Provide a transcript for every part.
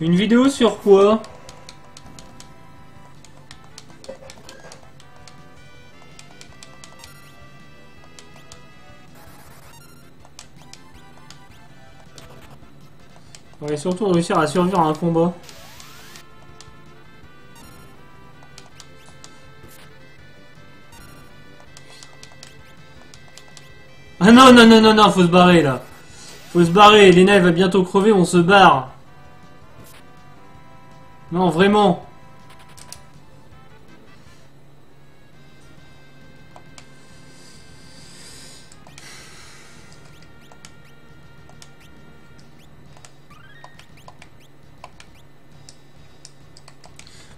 Une vidéo sur quoi? Ouais, surtout réussir à survivre à un combat. Ah non, non, non, non, non, faut se barrer là. Faut se barrer, Lena elle va bientôt crever, on se barre. Non, vraiment.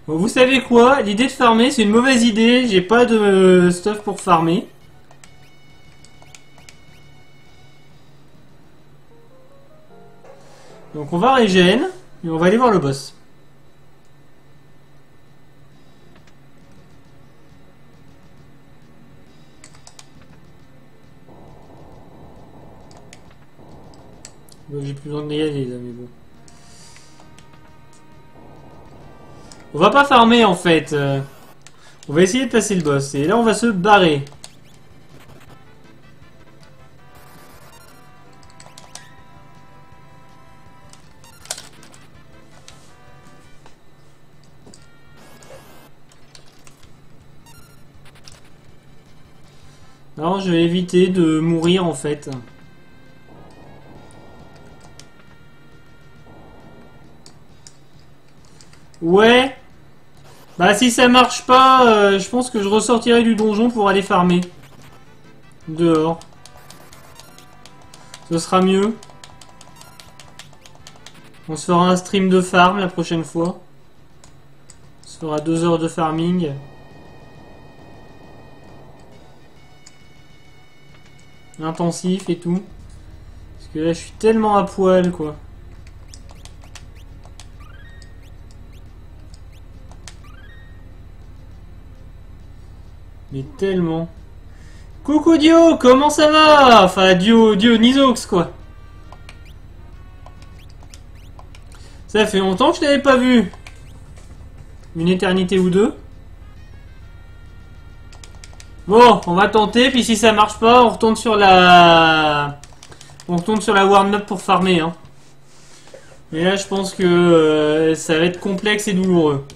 Bon, vous savez quoi? L'idée de farmer, c'est une mauvaise idée. J'ai pas de stuff pour farmer. Donc on va régène et on va aller voir le boss. On va pas farmer en fait. euh. On va essayer de passer le boss. Et là on va se barrer. Non, je vais éviter de mourir en fait. Ouais. Bah si ça marche pas, euh, je pense que je ressortirai du donjon pour aller farmer. Dehors. Ce sera mieux. On se fera un stream de farm la prochaine fois. On se fera deux heures de farming. Intensif et tout. Parce que là je suis tellement à poil quoi. Mais tellement. Coucou Dio, comment ça va? Enfin Dio, Dio Nisox quoi. Ça fait longtemps que je t'avais pas vu. Une éternité ou deux. Bon, on va tenter, puis si ça marche pas, on retourne sur la... On retourne sur la warm up pour farmer. Hein. Mais là, je pense que euh, ça va être complexe et douloureux.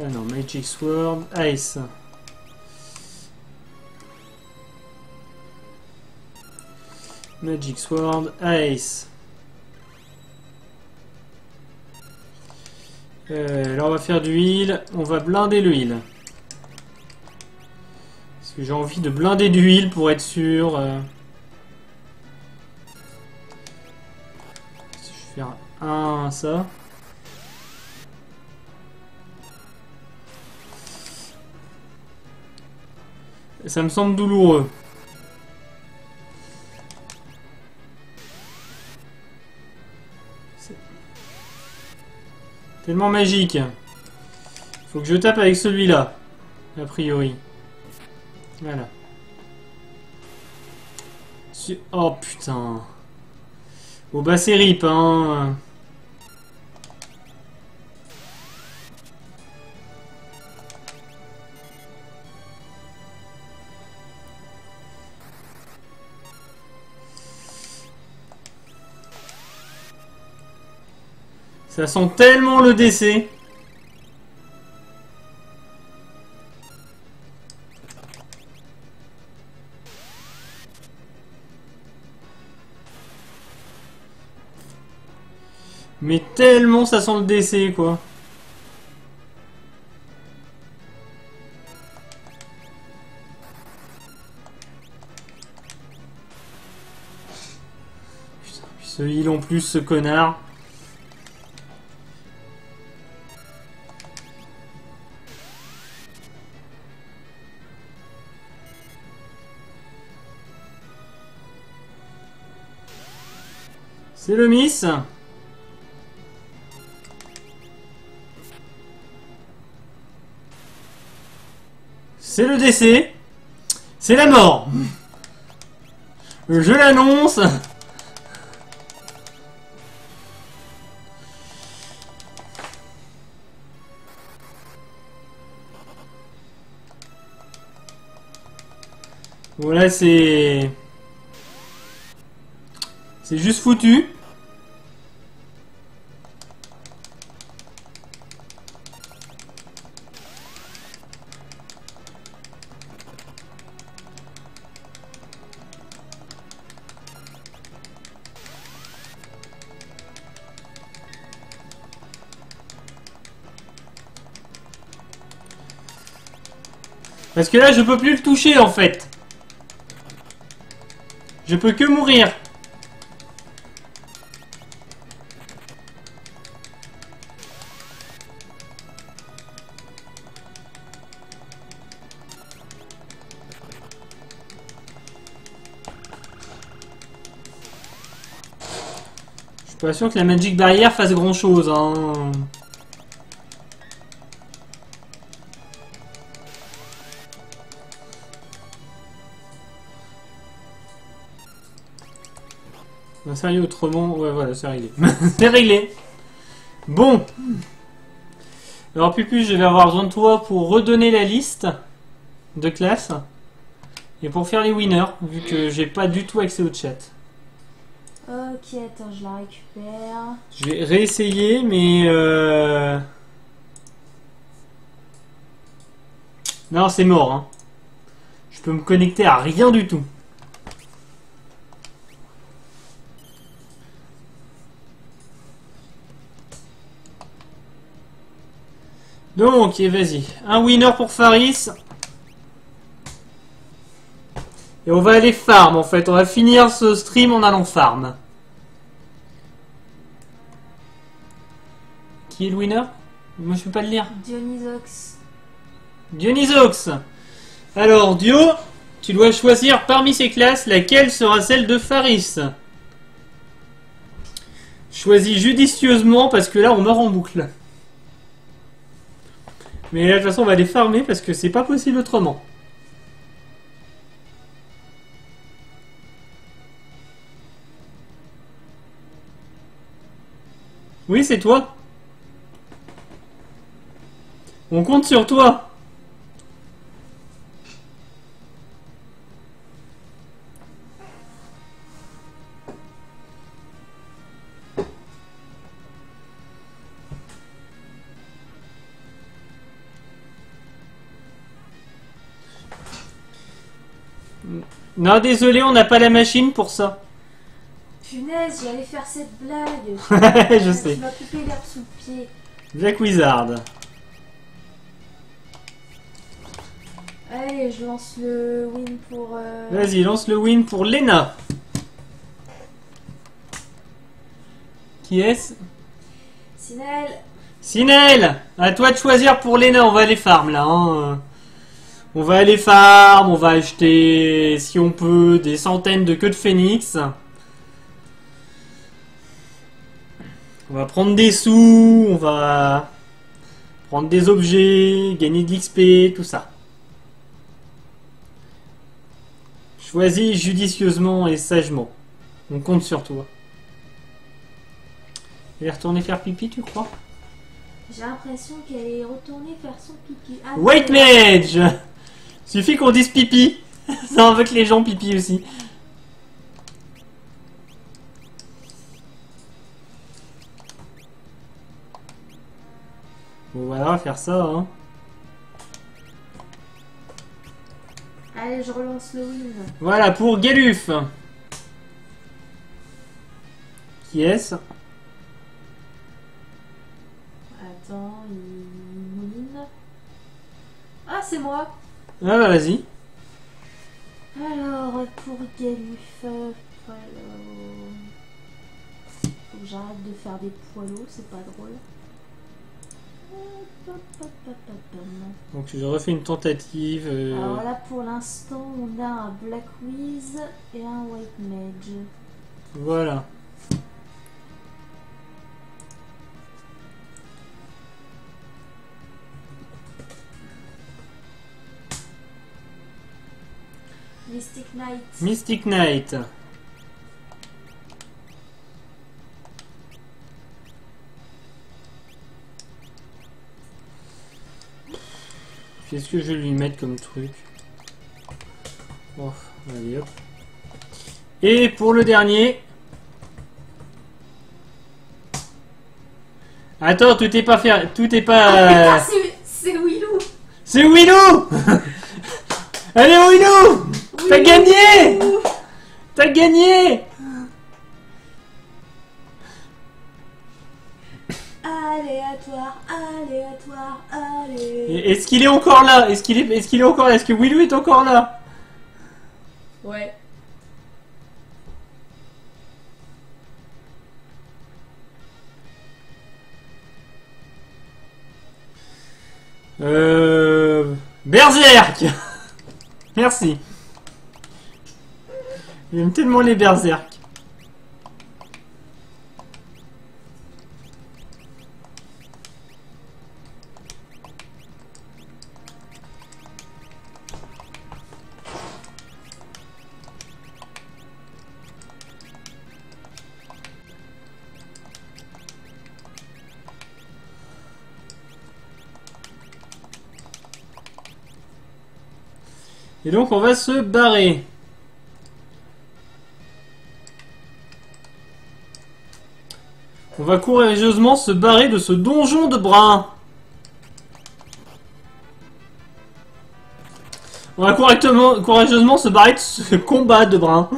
Ah non, Magic Sword, Ice. Magic Sword, Ice. Euh, là, on va faire du heal. On va blinder le heal. Parce que j'ai envie de blinder du heal pour être sûr. euh. Je vais faire un, ça. Ça me semble douloureux. Tellement magique. Faut que je tape avec celui-là. A priori. Voilà. Oh putain. Bon bah c'est rip hein. Ça sent tellement le décès. Mais tellement ça sent le décès, quoi. Putain, puis ce heal en plus, ce connard. C'est le miss. C'est le décès. C'est la mort Je l'annonce Voilà, c'est... C'est juste foutu. Parce que là, je peux plus le toucher, en fait. Je peux que mourir. Je suis pas sûr que la Magic Barrière fasse grand chose. Hein. On va autrement. Ouais, voilà, c'est réglé. c'est réglé. Bon. Alors, Pupu, je vais avoir besoin de toi pour redonner la liste de classe. Et pour faire les winners, vu que j'ai pas du tout accès au chat. Ok, attends, je la récupère. Je vais réessayer, mais... Euh... Non, c'est mort. Hein. Je peux me connecter à rien du tout. Donc, vas-y. Un winner pour Faris. Et on va aller farm en fait. On va finir ce stream en allant farm. Qui est le winner? Moi je peux pas le lire. Dionysox. Dionysox Alors Dio, tu dois choisir parmi ces classes laquelle sera celle de Faris? Choisis judicieusement parce que là on meurt en boucle. Mais de toute façon, on va les farmer parce que c'est pas possible autrement. Oui, c'est toi. On compte sur toi. Non, désolé, on n'a pas la machine pour ça. Punaise, j'allais faire cette blague. je sais. Tu m'as coupé l'herbe sous le pied. Black Wizard. Allez, je lance le win pour. Euh, Vas-y, lance le win pour Lena. Qui est-ce? Sinel. Sinel À toi de choisir pour Lena, on va aller farm là. Hein. On va aller farm, on va acheter, si on peut, des centaines de queues de phénix. On va prendre des sous, on va prendre des objets, gagner de l'XP, tout ça. Choisis judicieusement et sagement. On compte sur toi. Elle est retournée faire pipi, tu crois? J'ai l'impression qu'elle est retournée faire son pipi. Ah, Wait Mage Suffit qu'on dise pipi. Ça invoque les gens pipi aussi. Bon voilà, on va faire ça. Hein. Allez, je relance le win. Voilà, pour Galuf. Qui est-ce? C'est moi ah bah vas-y. Alors, pour Galuf, euh, faut que j'arrête de faire des poilos, c'est pas drôle. Donc je refais une tentative. Euh. Alors là, pour l'instant, on a un Black Wiz et un White Mage. Voilà. Mystic Knight. Mystic Knight. Qu'est-ce que je vais lui mettre comme truc Bon, allez hop. Et pour le dernier. Attends, tout est pas fait. Tout est pas. Ah, c'est- c'est Willou. C'est Willou Allez Willou T'as gagné! T'as gagné! Aléatoire, aléatoire, allez. Et- Est-ce qu'il est encore là? Est-ce qu'il est, est-ce qu'il est encore là? Est-ce que Willou est encore là? Ouais. Euh... Berserk. Merci. J'aime tellement les berserk. Et donc on va se barrer. On va courageusement se barrer de ce donjon de brun. On va correctement, courageusement se barrer de ce combat de brun.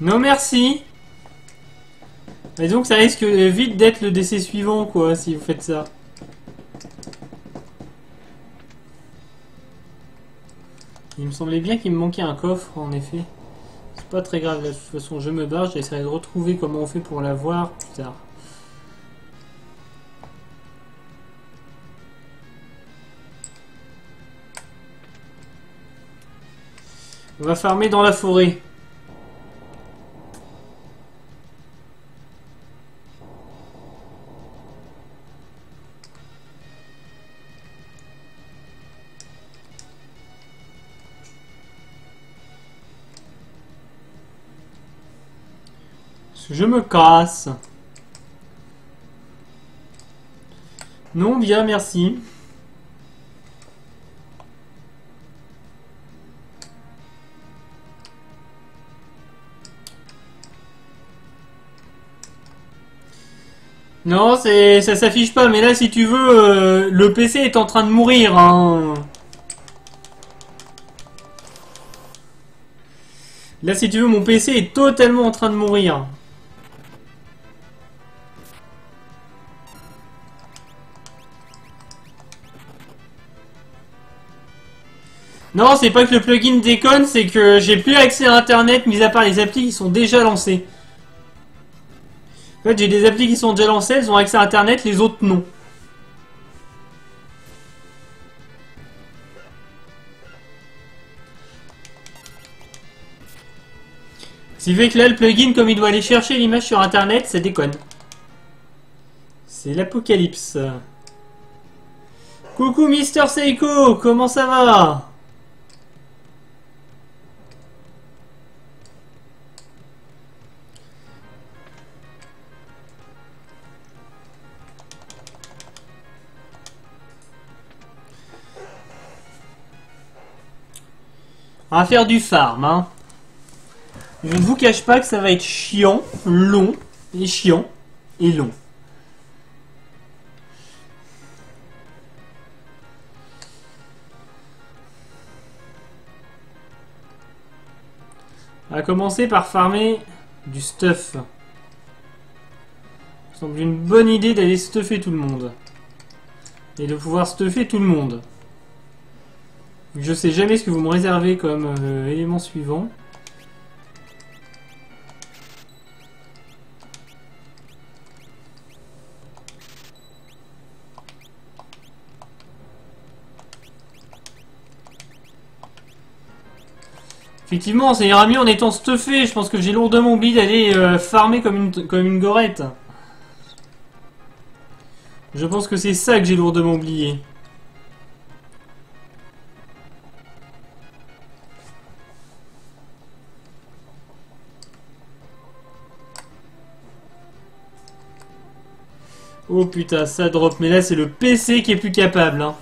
Non merci. Et donc ça risque vite d'être le décès suivant quoi si vous faites ça. Il me semblait bien qu'il me manquait un coffre en effet. C'est pas très grave, de toute façon je me barre, j'essaierai de retrouver comment on fait pour l'avoir plus tard. On va farmer dans la forêt. Je me casse. Non, bien, merci. Non, c'est ça s'affiche pas, mais là, si tu veux, euh, le PC est en train de mourir. Hein. Là, si tu veux, mon PC est totalement en train de mourir. Non, c'est pas que le plugin déconne, c'est que j'ai plus accès à Internet, mis à part les applis qui sont déjà lancées. En fait, j'ai des applis qui sont déjà lancées, elles ont accès à Internet, les autres non. Ce qui fait que là, le plugin, comme il doit aller chercher l'image sur Internet, ça déconne. C'est l'apocalypse. Coucou Mister Seiko, comment ça va? On va faire du farm, hein. Je ne vous cache pas que ça va être chiant, long, et chiant, et long. On va commencer par farmer du stuff. semble une bonne idée d'aller stuffer tout le monde. Et de pouvoir stuffer tout le monde. Je sais jamais ce que vous me réservez comme euh, élément suivant. Effectivement, ça ira mieux en étant stuffé. Je pense que j'ai lourdement oublié d'aller euh, farmer comme une, comme une gorette. Je pense que c'est ça que j'ai lourdement oublié. Oh putain, ça drop. Mais là, c'est le PC qui est plus capable. Hein.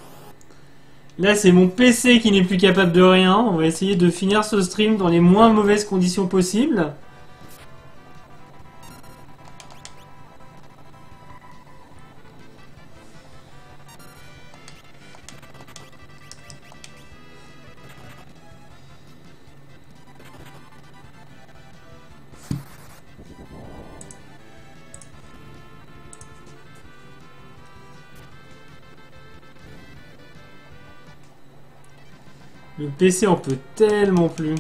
Là, c'est mon PC qui n'est plus capable de rien. On va essayer de finir ce stream dans les moins mauvaises conditions possibles. PC en peut tellement plus.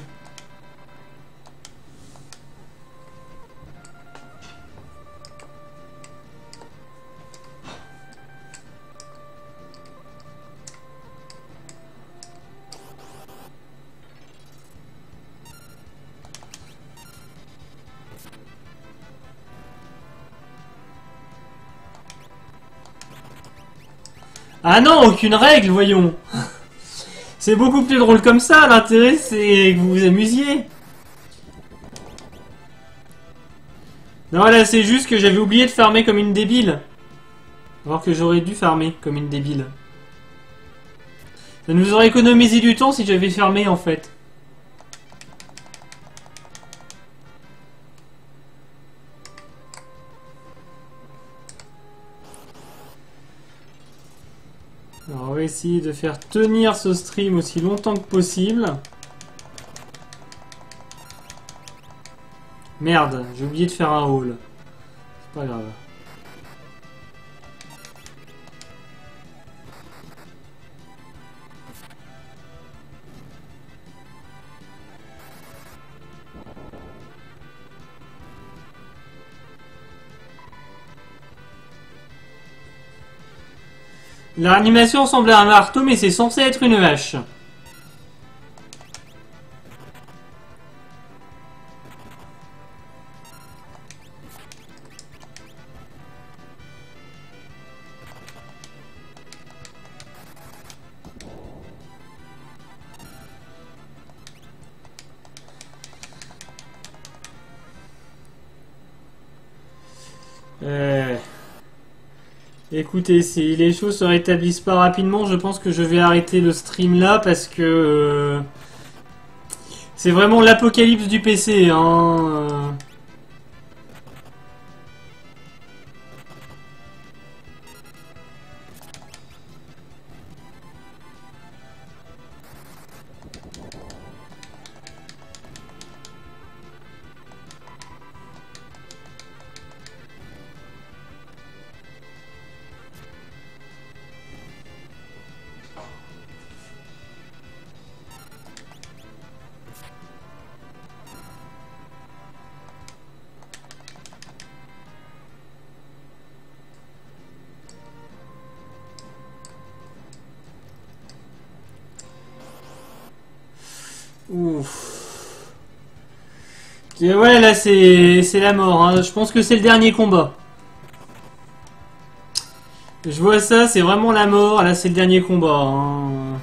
Ah non, aucune règle, voyons c'est beaucoup plus drôle comme ça, l'intérêt c'est que vous vous amusiez. Non, là c'est juste que j'avais oublié de farmer comme une débile. Alors que j'aurais dû farmer comme une débile. Ça nous aurait économisé du temps si j'avais fermé en fait. Essayer de faire tenir ce stream aussi longtemps que possible. Merde, j'ai oublié de faire un haul. C'est pas grave. L'animation semble un marteau, mais c'est censé être une vache. Écoutez, si les choses se rétablissent pas rapidement, je pense que je vais arrêter le stream là parce que euh, c'est vraiment l'apocalypse du PC. Hein. Ouais, là, c'est la mort. Hein. Je pense que c'est le dernier combat. Je vois ça, c'est vraiment la mort. Là, c'est le dernier combat. Hein.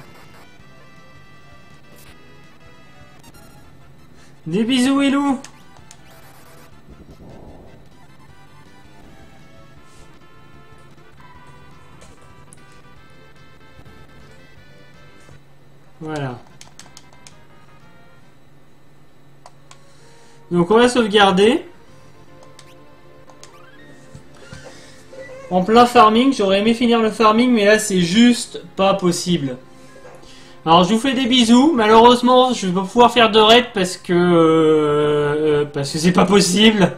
Des bisous, Elou Donc on va sauvegarder. En plein farming, j'aurais aimé finir le farming, mais là c'est juste pas possible. Alors je vous fais des bisous. Malheureusement, je vais pas pouvoir faire de raid parce que euh, que c'est pas possible.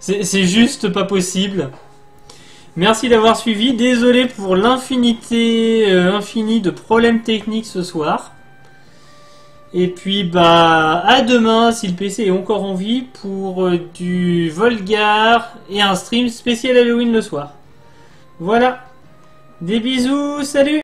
C'est juste pas possible. Merci d'avoir suivi. Désolé pour l'infinité euh, de problèmes techniques ce soir. Et puis bah à demain si le PC est encore en vie pour euh, du Volgar et un stream spécial Halloween le soir. Voilà. Des bisous, salut